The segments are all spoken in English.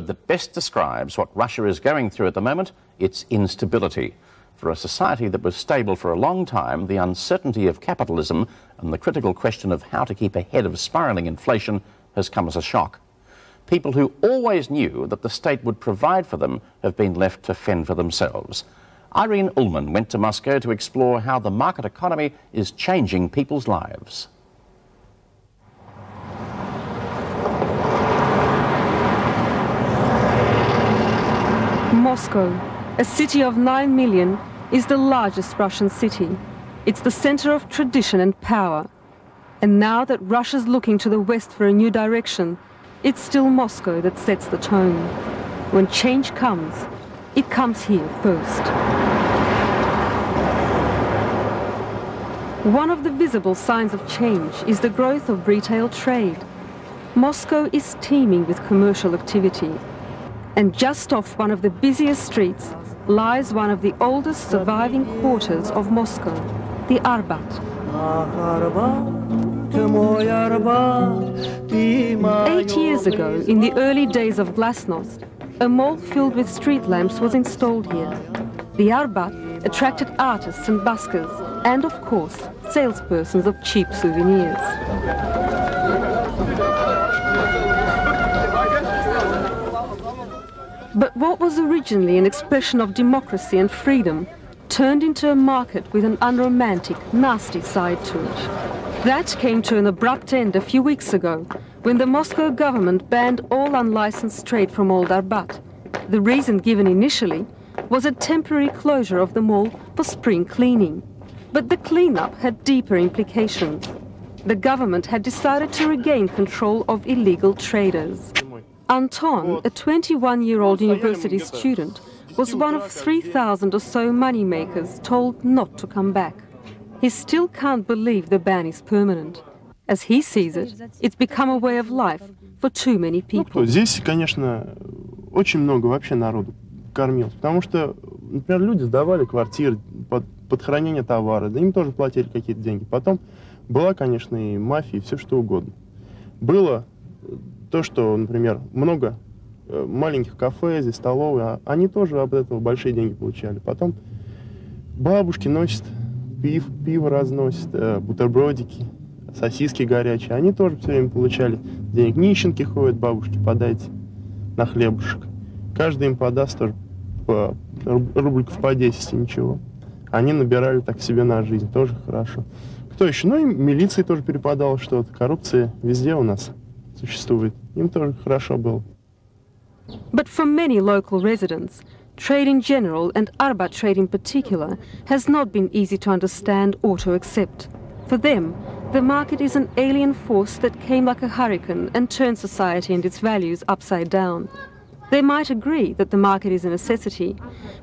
that best describes what Russia is going through at the moment its instability. For a society that was stable for a long time, the uncertainty of capitalism and the critical question of how to keep ahead of spiralling inflation has come as a shock. People who always knew that the state would provide for them have been left to fend for themselves. Irene Ulman went to Moscow to explore how the market economy is changing people's lives. Moscow, a city of 9 million, is the largest Russian city. It's the center of tradition and power. And now that Russia's looking to the west for a new direction, it's still Moscow that sets the tone. When change comes, it comes here first. One of the visible signs of change is the growth of retail trade. Moscow is teeming with commercial activity. And just off one of the busiest streets lies one of the oldest surviving quarters of Moscow, the Arbat. Eight years ago, in the early days of Glasnost, a mall filled with street lamps was installed here. The Arbat attracted artists and buskers, and of course, salespersons of cheap souvenirs. But what was originally an expression of democracy and freedom turned into a market with an unromantic, nasty side to it. That came to an abrupt end a few weeks ago when the Moscow government banned all unlicensed trade from Old Arbat. The reason given initially was a temporary closure of the mall for spring cleaning. But the cleanup had deeper implications. The government had decided to regain control of illegal traders. Anton, a 21-year-old university student, was one of 3,000 or so moneymakers told not to come back. He still can't believe the ban is permanent. As he sees it, it's become a way of life for too many people. Здесь, конечно, очень много вообще народу кормил, потому что, например, люди сдавали квартиры под, под хранение товара, да им тоже платили какие-то деньги. Потом была, конечно, и мафия, и все что угодно. Было то, что, например, много э, маленьких кафе, здесь столовые, а они тоже об этого большие деньги получали. Потом бабушки носят пив, пиво разносят, э, бутербродики, сосиски горячие. Они тоже все время получали денег. Нищенки ходят, бабушки, подайте на хлебушек. Каждый им подаст тоже по рубликов по 10 и ничего. Они набирали так себе на жизнь, тоже хорошо. Кто еще? Ну и милиции тоже перепадало что-то. Коррупция везде у нас существует. Им тоже хорошо было. But for many local residents, trade in general and Arbat trade in particular has not been easy to understand or to accept. For them, the market is an alien force that came like a hurricane and turned society and its values upside down. They might agree that the market is a necessity,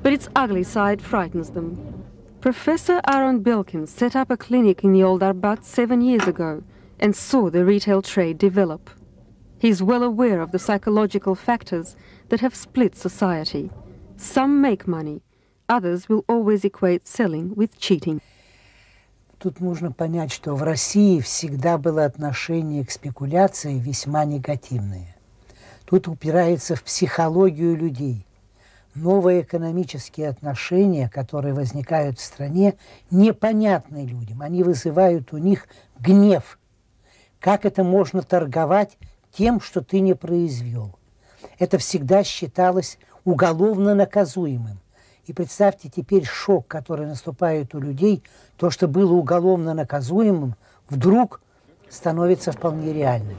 but its ugly side frightens them. Professor Aaron Belkin set up a clinic in the old Arbat seven years ago and saw the retail trade develop. He's well aware of the psychological factors that have split society. Some make money, others will always equate selling with cheating. Тут нужно понять, что в России всегда было отношение к спекуляции весьма негативное. Тут упирается в психологию людей. Новые экономические отношения, которые возникают в стране, непонятны людям. Они вызывают у них гнев. Как это можно торговать тем, что ты не произвел. Это всегда считалось уголовно наказуемым. И представьте теперь шок, который наступает у людей, то, что было уголовно наказуемым, вдруг становится вполне реальным.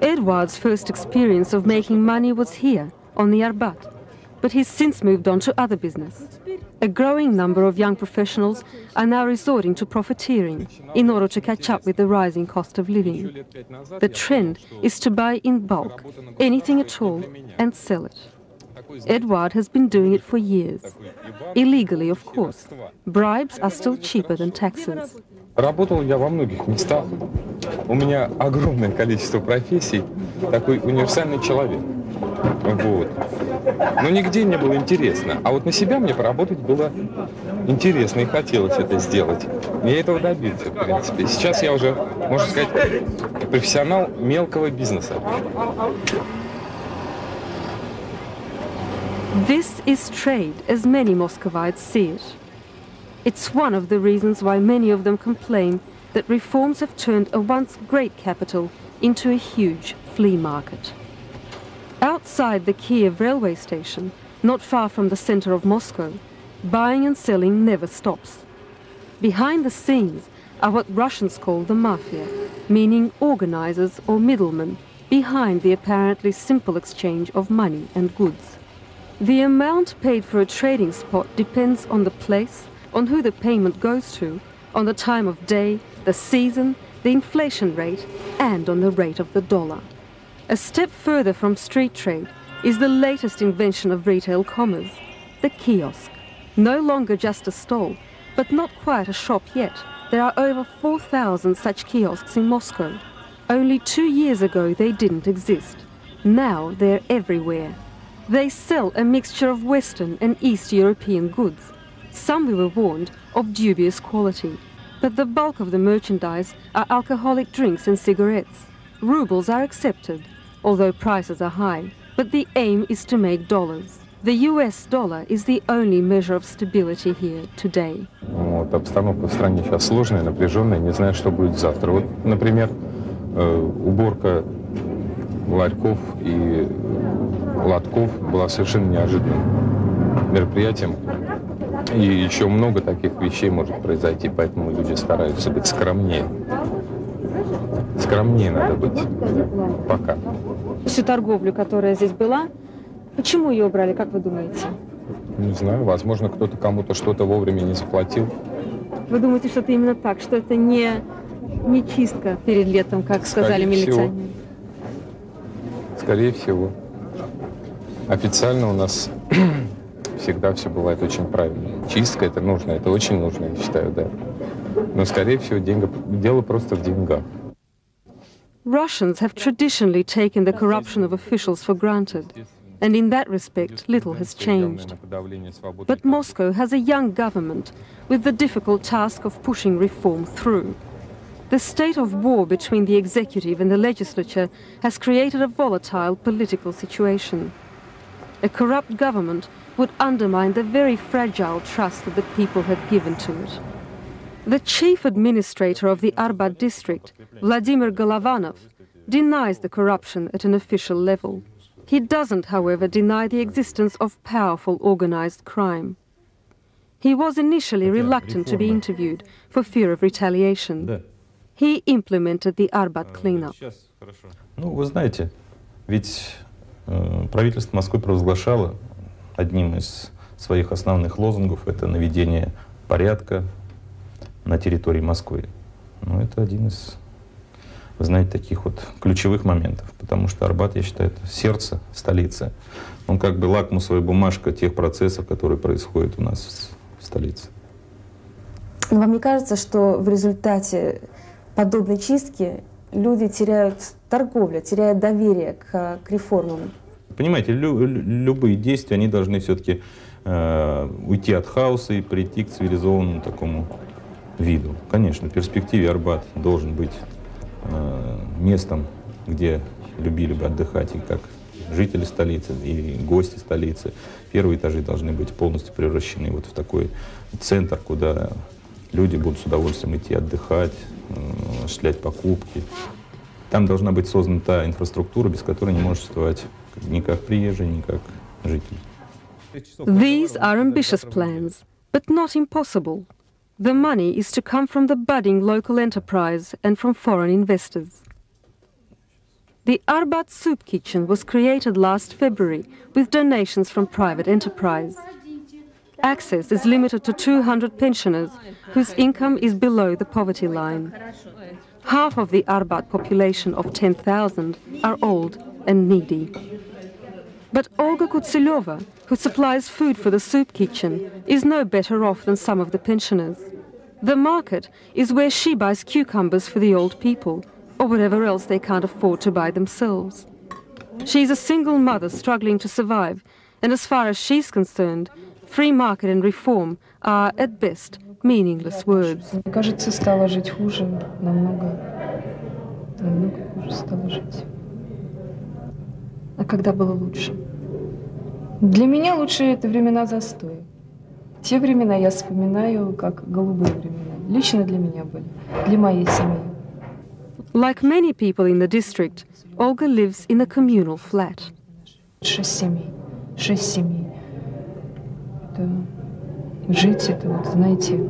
Edward's first experience of making money was here, on the Arbat, but he's since moved on to other business. A growing number of young professionals are now resorting to profiteering in order to catch up with the rising cost of living. The trend is to buy in bulk, anything at all, and sell it. Edward has been doing it for years. Illegally, of course. Bribes are still cheaper than taxes. Работал я во многих местах. У меня огромное количество профессий. Такой универсальный человек. Вот. Но нигде не было интересно. А вот на себя мне поработать было интересно и хотелось это сделать. Я этого добился, в принципе. Сейчас я уже, можно сказать, профессионал мелкого бизнеса. This is trade as many Muscovites see it. It's one of the reasons why many of them complain that reforms have turned a once great capital into a huge flea market. Outside the Kiev railway station, not far from the center of Moscow, buying and selling never stops. Behind the scenes are what Russians call the mafia, meaning organizers or middlemen behind the apparently simple exchange of money and goods. The amount paid for a trading spot depends on the place, on who the payment goes to, on the time of day, the season, the inflation rate, and on the rate of the dollar. A step further from street trade is the latest invention of retail commerce, the kiosk. No longer just a stall, but not quite a shop yet. There are over 4,000 such kiosks in Moscow. Only two years ago they didn't exist. Now they're everywhere. They sell a mixture of Western and East European goods. Some, we were warned, of dubious quality. But the bulk of the merchandise are alcoholic drinks and cigarettes. Rubles are accepted, although prices are high. But the aim is to make dollars. The US dollar is the only measure of stability here today. Вот, обстановка в стране сейчас сложная, напряженная, не знаю, что будет завтра. Вот, например, э, уборка ларьков и лотков была совершенно неожиданным мероприятием. И еще много таких вещей может произойти, поэтому люди стараются быть скромнее. Скромнее надо быть пока. Всю торговлю, которая здесь была, почему ее убрали, как вы думаете? Не знаю, возможно, кто-то кому-то что-то вовремя не заплатил. Вы думаете, что это именно так, что это не, не чистка перед летом, как сказали Скорее всего. милиционеры? Скорее всего. Официально у нас всегда все бывает очень правильно. Чистка это нужно, это очень нужно, я считаю, да. Но, скорее всего, деньга, дело просто в деньгах. Russians have traditionally taken the corruption of officials for granted, and in that respect, little has changed. But Moscow has a young government with the difficult task of pushing reform through. The state of war between the executive and the legislature has created a volatile political situation. A corrupt government would undermine the very fragile trust that the people have given to it. The chief administrator of the Arbat district, Vladimir Golovanov, denies the corruption at an official level. He doesn't, however, deny the existence of powerful organized crime. He was initially reluctant to be interviewed for fear of retaliation. He implemented the Arbat cleanup. Ну, вы знаете, ведь э, правительство Москвы провозглашало одним из своих основных лозунгов это наведение порядка на территории Москвы. Ну, это один из, вы знаете, таких вот ключевых моментов, потому что Арбат, я считаю, это сердце столицы. Он как бы лакмусовая бумажка тех процессов, которые происходят у нас в столице. Но вам не кажется, что в результате подобной чистки люди теряют торговлю, теряют доверие к, к реформам? Понимаете, лю- лю- любые действия, они должны все-таки э, уйти от хаоса и прийти к цивилизованному такому виду. Конечно, в перспективе Арбат должен быть э, местом, где любили бы отдыхать и как жители столицы, и гости столицы. Первые этажи должны быть полностью превращены вот в такой центр, куда люди будут с удовольствием идти отдыхать, э, осуществлять покупки. Там должна быть создана та инфраструктура, без которой не может существовать ни как приезжий, ни как житель. These are ambitious plans, but not impossible. The money is to come from the budding local enterprise and from foreign investors. The Arbat Soup Kitchen was created last February with donations from private enterprise. Access is limited to 200 pensioners whose income is below the poverty line. Half of the Arbat population of 10,000 are old and needy. But Olga Kutsilova, who supplies food for the soup kitchen, is no better off than some of the pensioners. The market is where she buys cucumbers for the old people, or whatever else they can't afford to buy themselves. She's a single mother struggling to survive, and as far as she's concerned, free market and reform are, at best, meaningless words. Мне кажется, стало жить хуже, намного, намного хуже стало жить. А когда было лучше? Для меня лучше это времена застоя. Те времена я вспоминаю как голубые времена. Лично для меня были, для моей семьи. Like many people in the district, Olga lives in a communal flat. Шесть семей. Шесть семей. Это жить, это вот, знаете,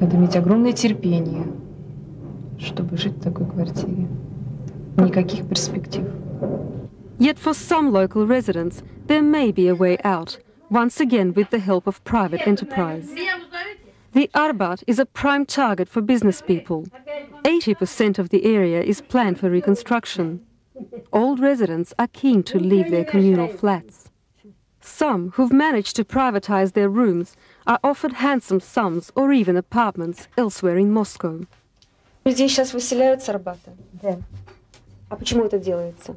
надо иметь огромное терпение, чтобы жить в такой квартире. Никаких перспектив. Yet for some local residents, there may be a way out, once again with the help of private enterprise. The Arbat is a prime target for business people. 80% of the area is planned for reconstruction. Old residents are keen to leave their communal flats. Some who've managed to privatize their rooms are offered handsome sums or even apartments elsewhere in Moscow. Людей сейчас выселяют с Арбата. Да. А почему это делается?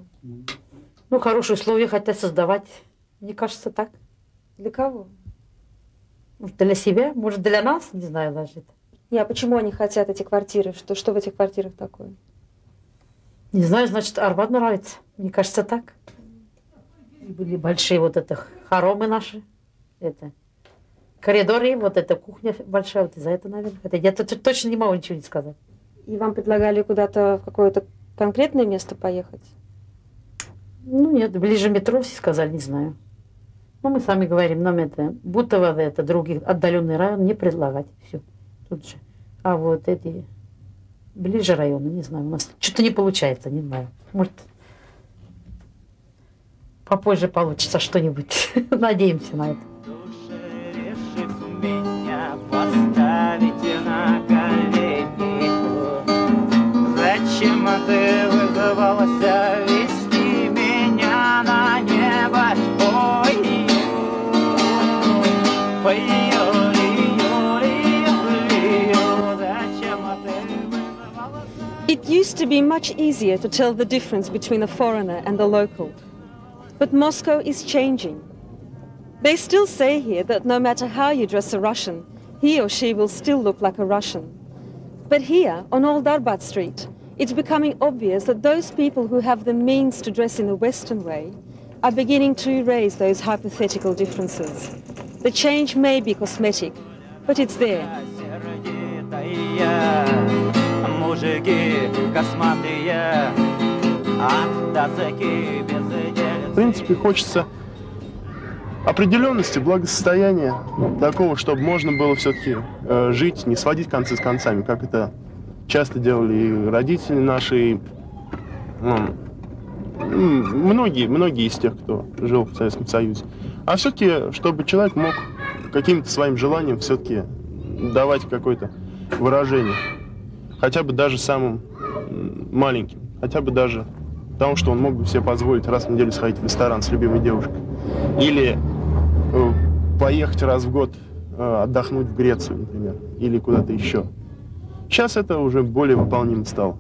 Ну, хорошие условия хотят создавать. Мне кажется, так. Для кого? Может, для себя, может, для нас, не знаю даже. Не, а почему они хотят эти квартиры? Что, что в этих квартирах такое? Не знаю, значит, Арбат нравится. Мне кажется, так. И Были большие вот это хоромы наши. Это коридоры, вот эта кухня большая, вот из-за этого, наверное. Хотя я тут точно не могу ничего не сказать. И вам предлагали куда-то в какое-то конкретное место поехать? Ну, нет, ближе метро, все сказали, не знаю. Ну, мы сами говорим, нам это, Бутово, это, других отдаленный район не предлагать. Все, тут же. А вот эти ближе районы, не знаю, у нас что-то не получается, не знаю. Может, попозже получится что-нибудь. Надеемся на это. поставить на to be much easier to tell the difference between a foreigner and a local. But Moscow is changing. They still say here that no matter how you dress a Russian, he or she will still look like a Russian. But here, on Old Arbat Street, it's becoming obvious that those people who have the means to dress in a Western way are beginning to erase those hypothetical differences. The change may be cosmetic, but it's there. Мужики косматые досыки безделицы В принципе, хочется определенности, благосостояния, такого, чтобы можно было все-таки жить, не сводить концы с концами, как это часто делали и родители наши, и, ну, многие, многие из тех, кто жил в Советском Союзе. А все-таки, чтобы человек мог каким-то своим желанием все-таки давать какое-то выражение. Хотя бы даже самым маленьким. Хотя бы даже тому, что он мог бы себе позволить раз в неделю сходить в ресторан с любимой девушкой. Или э, поехать раз в год э, отдохнуть в Грецию, например. Или куда-то еще. Сейчас это уже более выполнимо стало.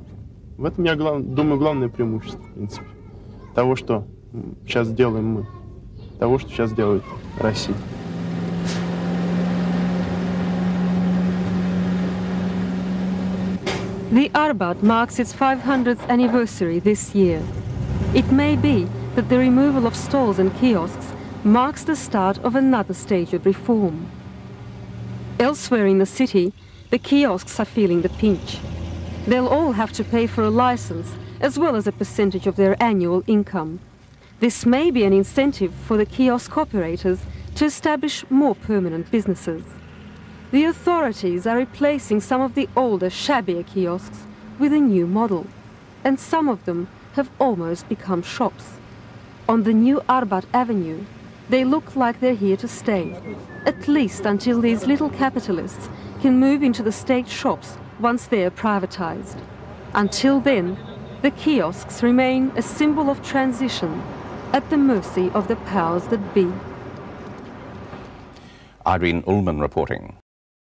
В этом, я глав- думаю, главное преимущество, в принципе. Того, что сейчас делаем мы. Того, что сейчас делает Россия. The Arbat marks its 500th anniversary this year. It may be that the removal of stalls and kiosks marks the start of another stage of reform. Elsewhere in the city, the kiosks are feeling the pinch. They'll all have to pay for a license as well as a percentage of their annual income. This may be an incentive for the kiosk operators to establish more permanent businesses. The authorities are replacing some of the older, shabbier kiosks with a new model, and some of them have almost become shops. On the new Arbat Avenue, they look like they're here to stay, at least until these little capitalists can move into the state shops once they are privatized. Until then, the kiosks remain a symbol of transition at the mercy of the powers that be. Irene Ulman reporting.